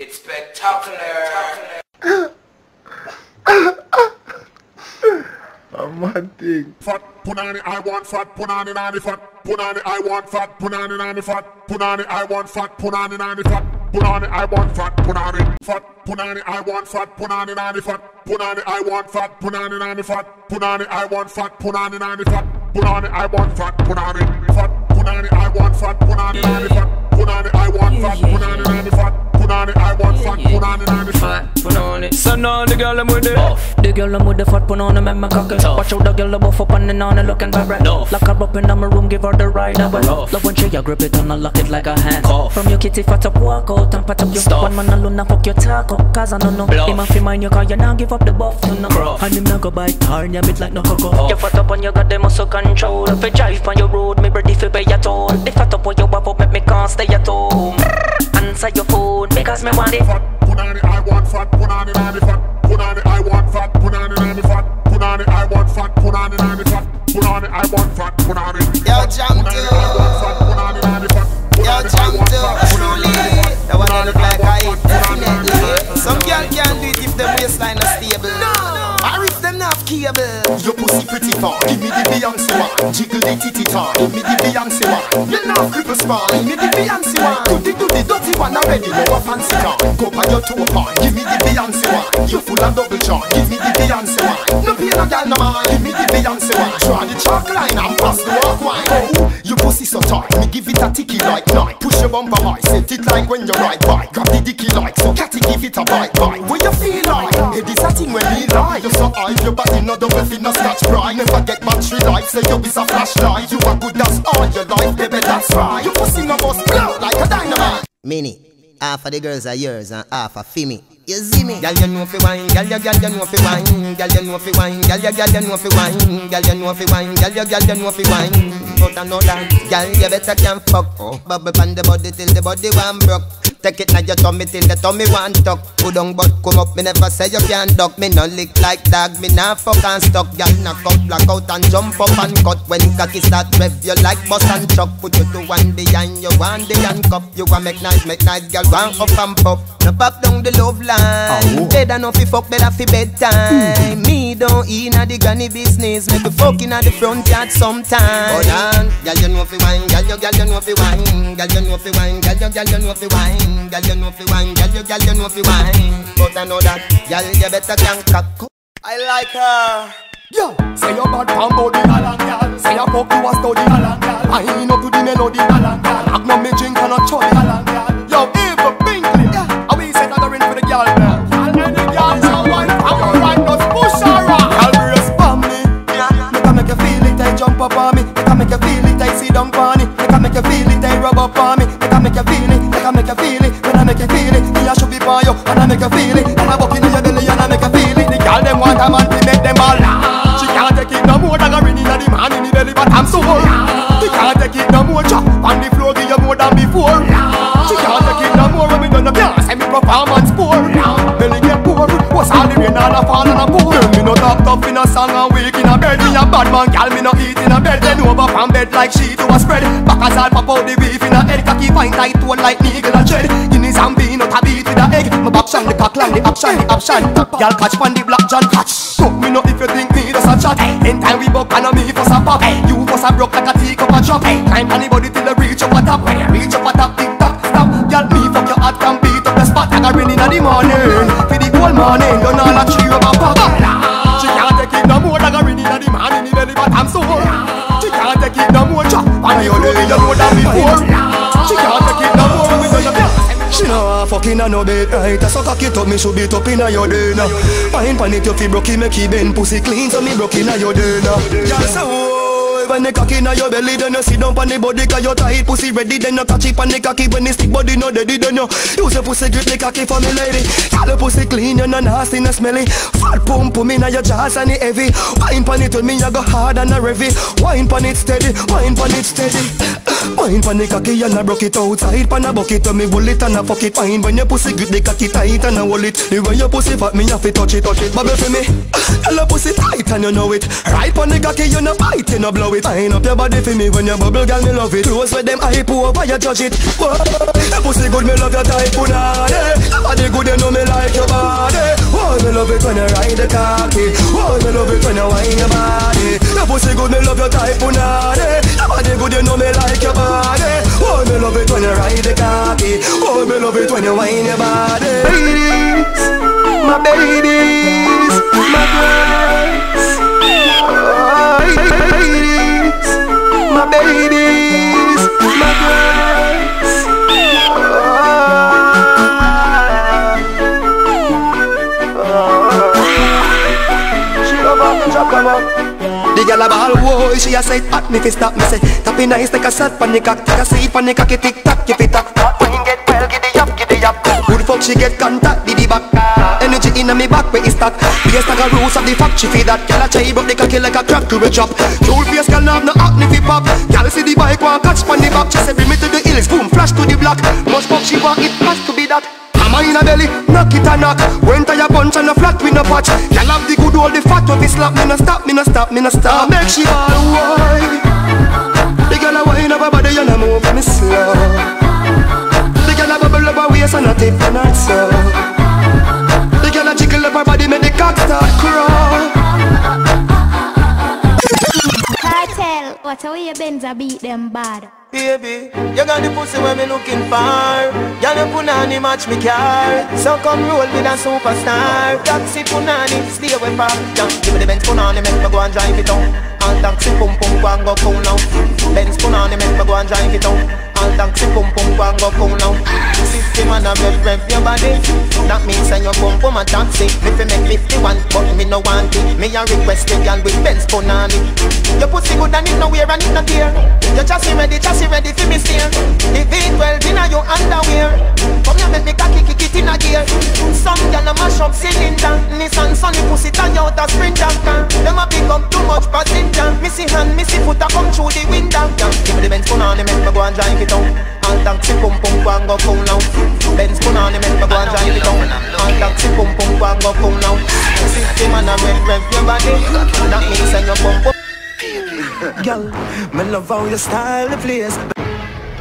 It's spectacular. I'm mad thing. Fat punani, I want fat punani nani fat punani, I want fat punani nani fat punani, I want fat punani nani fat punani, I want fat punani fat punani, I want fat punani nani fat punani, I want fat punani nani fat punani, I want fat punani nani fat punani, I want fat punani fat punani, I want fat punani nani fat punani, I want fat punani nani fat punani, I want fat punani nani fat. Put on it. So now the girl I'm with it Buff. The girl I'm with the fat put on the make my cocky Tough. Watch out the girl the buff up on and on and looking vibrant Nuff. Lock her up in my room give her the ride now Rough. Love when she a grip it and I lock it like a hand Cough. From your kitty fat up walk out and pat up your Stuff. One man alone and fuck your talk up Cause I don't know Bluff. Him a fi mind you cause you not give up the buff to no Gruff. And him not go bite hard ya bit like no cocoa Puff. You fat up and you got the muscle control If you drive on your road me ready fi pay your toll The fat up on your wap up make me can't stay at home Answer your phone because me want it fat punani, I want fat punani nani fat punani, I want fat punani nani fat punani, I want fat punani nani fat punani, I want fat punani. Yo, fat jump punani, to- I want fat punani nani fat Yo, punani, I jump want to truly. That one look like I punani, I want fat punani nani definitely. Some girl can't do it if them waistline is stable. Or if them not cable. Your pussy pretty far, give me the Beyonce one. Jiggle the titty tar, give me the Beyonce one. You know cripple spine, give me the Beyonce one. Do the do the dirty one already, know a fancy car. Go by your toe part, give me the Beyonce one. You full of double charm, give me the Beyonce one. No pain no gal no man, give me the Beyonce one. Draw the chalk line and pass the walk wine. Oh, your pussy so tight, me give it a ticky like nine. Push your bumper high, set it like when you ride bike. Grab the dicky like so, catty give it a bite bite. What you feel like? Hey, this a thing when me lie. You so high, your body no double fin no scratch pride. Never get battery life, say you is a flashlight. You are good, that's all your life, baby, that's right. You pussy no must blow like a dynamite. Mini. Half of the girls are yours and half are for. You see me? Girl, you know fi wine. Girl, you girl, you know fi wine. Girl, you know fi wine. Girl, you girl, you know fi wine. Girl, you know fi wine. Girl, you girl, you know fi wine. But I know that. Girl, you better can fuck. Oh. Bubble pan the body till the body one broke. Take it now your tummy till the tummy one tuck. Put on butt come up. Me never say you can't duck. Me no lick like dog. Me nah fuck and stuck. Girl, knock out, black out and jump up and cut. When cocky start rev, you like bust and chuck. Put you to one behind you, one the handcuff. You want make nice, make nice, girl. One up and pop. No pop down the love line. Oh. Better no fi fuck, better fi bedtime. Me don't inna the granny business. Make me fuck inna the front yard sometime. Hold on, girl you know fi wine, girl you girl you know fi wine, girl you know fi wine, girl you girl you know fi wine, girl you know fi wine, girl you girl you know fi wine. But I know that, girl you better can cock. I like her. Yo, say your bad pan body gal Say your fuck you a study galang gal I a fall and a pour Tell me no talk tough in a song and weak in a bed. Me a bad man, gal me no eat in a bed. Then over from bed like she do a spread. Back as all pop out the beef in a head. Cocky fine tight to like needle and dread Guineas and bean out a beat with a egg. My back shine the cock line, the action, the option. Gal catch pan the black John catch. Fuck me no if you think me just a chat. Anytime we buck and a me fuss a pop. You fuss a broke like a teacup a drop Climb on the body till you reach up a top. When you reach up a top, tick tock, stop. Gal me fuck your heart can beat up the spot. Like a rain in the morning. For the whole morning, I'm so sore She can't take it no more chop And you know you know than before. She can't take it no more she know a fucking a no bed right. So cock it up, me should beat up inna your den Pine pan it, you fi broke it, make it bend Pussy clean, so me broke inna your den Girl say when the cocky inna your belly Then you sit down pon the body Cause you tight pussy ready Then you catch it pon the cocky. When the stick body no deady Then you use your pussy grip the cocky for me lady. Girl your pussy clean, you no nasty, no smelly. Fat pump put me inna your jaws and it heavy. Wine pon it when me a go hard and a heavy Wine pon it steady, wine pon it steady Wine pon the cocky and I broke it outside Pon a bucket to me pull it and a fuck it Fine when your pussy grip the cocky tight and I hold it The way your pussy fat me have to touch it, touch it Bubble for me Girl your pussy tight and you know it Right pon the cocky you no bite, you no blow it Fine up your body for me when you bubble girl me love it Close with them pour over you judge it Whoa. Pussy good me love your tight punani eh? body good, you know me like your body. Oh, me love it when you ride the cocky. Oh, me love it when you whine your body. Your pussy good, me love your type punani. Eh? Your body good, you know me like your body. Oh, me love it when you ride the cocky. Oh, me love it when you whine your body. Ladies, my babies, my girls. Whoa, she a say hot me fi stop me say Tappy nice take a shot pon the cock, take a seat pon the cocky tick tock, keep it up. When you get well, giddy up, giddy up. The fuck she get contact, did the back? Energy inna me back where it start. Biggest like a roots of the fuck she feed that. Gyal a chai but the cocky like a crab to a chop. Cool face gyal have no acne fi pop. Gyal see the bike want catch pon the back. She say bring me to the hills, boom, flash to the block. Much fuck she want it has to be that. Mama in a belly, knock it a knock When tire punch and a flat we no patch Y'all have the old the fat of the slap Me no stop, me no stop, me no stop. Make she all wine The girl a wine up her body and a move me slow. The girl a bubble up her waist and a tip on her so The girl a jiggle up her body make the cock start crawl What a way bends a beat them bad. Baby, you got the pussy where me looking for. Y'all you punani match me car. So come roll with a superstar. Taxi punani, stay away from yeah. Give me the Benz punani, make me go and drive it on. All taxi pum pum go and go cool now. Benz punani, make me go and drive it on. All taxi pum pum go and go cool now. Fifty man a rev rev your body. That means send your pum pum a taxi Me fi make 51, but me no want it. Me a request the girl with Benz punani. Your pussy good and it no wear and it no tear Your chassis ready, chassis ready for me steer. The V12 inna your underwear. Come here make me cocky kick it inna gear. Some gyal a mash up cylinder. Nissan Sunny pussy tie out a sprinter. Them a pick up too much passenger. See hand, see foot a come through the window. Give me the Benz punani, make me go and drive it out. All taxi pum pum go and go cool now. Benz punani, make me go and drive it out. All taxi pum pum go and go cool now. System and a rev rev your body. That means send your pump up Girl, me love how you style the place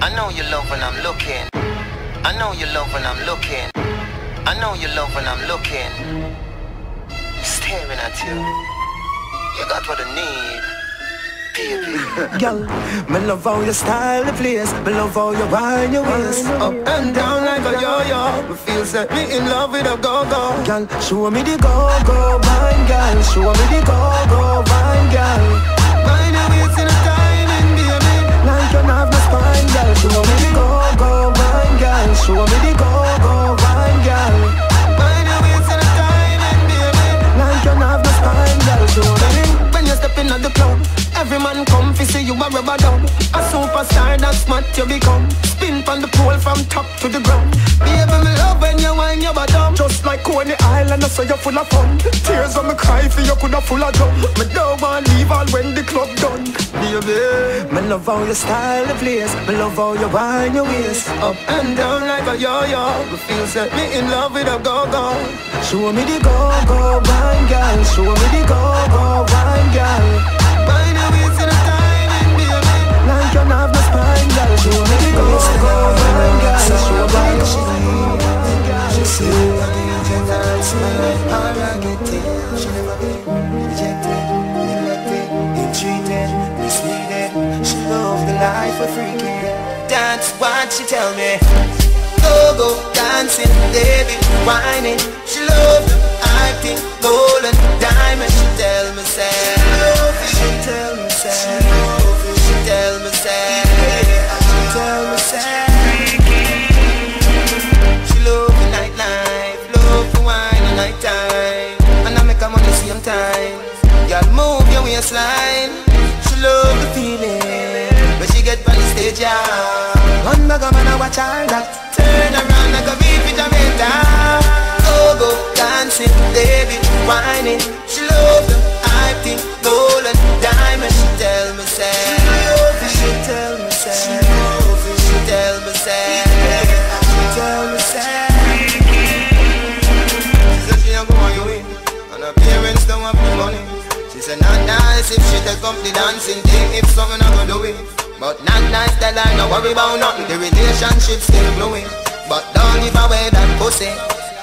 I know you love when I'm looking. I know you love when I'm looking. I know you love when I'm looking. Staring at you. You got what I need. Baby. Girl, me love how you style the place Me love how you wind your waist Up and down like a yo-yo Me feel set me in love with a go-go Girl, show me the go-go wine, girl Show me the go-go Every man come fi see you a rubber dub A superstar that's smart you become. Spin from the pole from top to the ground. Baby me love when you whine your bottom Just like Coney Island I say you're full of fun. Tears when me cry for you coulda full of drum Me don't want leave all when the club done. Baby Me love how your style the place. Me love how you whine your waist. Up and down like a yo-yo. Me feel set me in love with a go-go. Show me the go-go wine girl. Show me the go-go wine girl In a timing, bag of man I watch her that turn around like a beat Go go dancing, baby, whining. She love the acting, golden diamond. She tell me say, she tell me say, she tell me say, she tell me say. She said she ain't going you in And her parents don't have the money She said not nice if she take up the dancing thing. If someone not gonna do it But not nice tell her no worry about nothing The relationship still growing But don't give away that pussy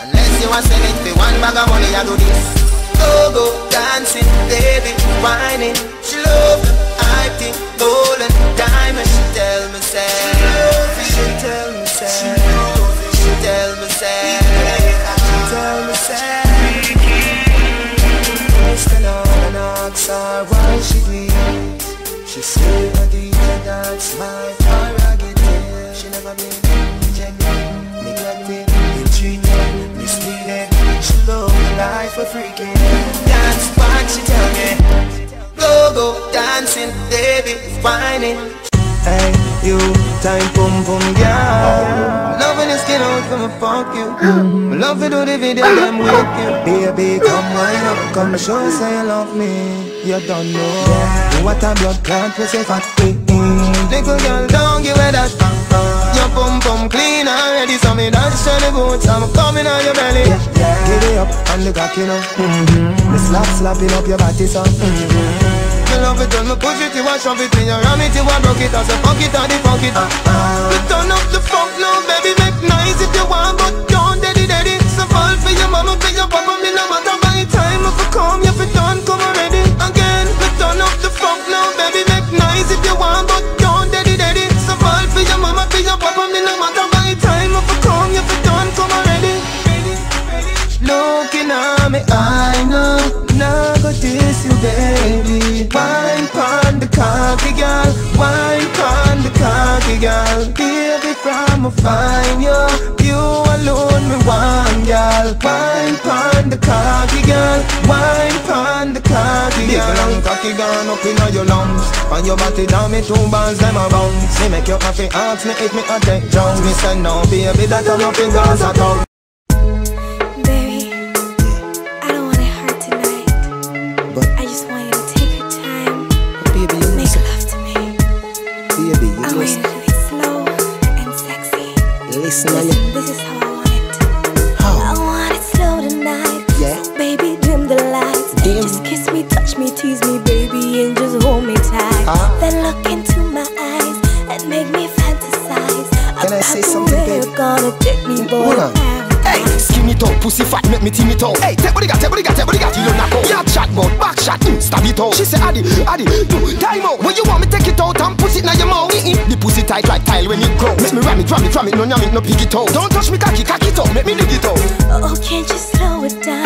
Unless you a sell it for one bag of money, I do this. Go go dancing, baby, whining. She love them, I think golden diamond. She tell me say, she tell me say, she tell me say, she tell me say. Whining. Hey, you, time boom boom girl. Loving your skin out from a fuck you. Mm-hmm. Love you do the video, them with you. Baby, come wind up, come show how you love me. You don't know what a blood clot we say fat. Mm-hmm. Little girl, don't give it that. Your pum pum clean already, so me dance to the boots. I'm coming on your belly. Give it up and the cock, you know. Mm-hmm. Me slap slapping up your body, so. Mm-hmm. Me love it when me push it, you a shove it in your ram it, you a broke it, as a fuck it the fuck it. Me turn up the funk now, baby, make nice if you want, but don't daddy daddy. So fall for your mama, for your papa, me no matter by time if you come, if you done, come already. Again, me turn up the funk now, baby, make nice if you want, but don't daddy daddy. So fall for your mama, for your papa, me no matter by time if you come, if you done, come already. Looking at me, I know, now go diss you, baby. Big long cocky gone up inna your lungs, and your body down me two bands them a bounce. Me make you happy, ask me if me a take Jones. Me say no, baby, that I'm up in Gaza town. Baby, I don't want it hard tonight. But I tease me, baby, and just hold me tight. Ah. Then look into my eyes and make me fantasize. Can I say the something, way? You're gonna take me, boy. Hold on. Hey, skin it out, pussy fat, make me team it out. Hey, take body got, take body got, take body got, you don't knock out. Yeah, chat mouth, back shot, mm, stab it out. She say, Addy, Addy, do time out. When you want me take it out and put it in your mouth. Mm-mm. The pussy tight like tile when it grow. Make me ram it, ram it, ram it, no yam it, no pig it out. Don't touch me cocky, cocky it out, make me dig it out. Oh, can't you slow it down?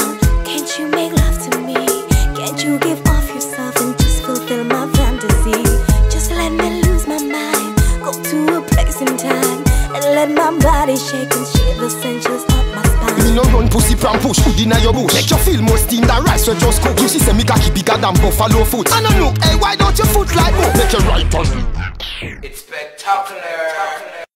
More steam rice we just cook. You see, say me cocky bigger than buffalo foot. I look, hey, why don't you foot like book? Make you right on.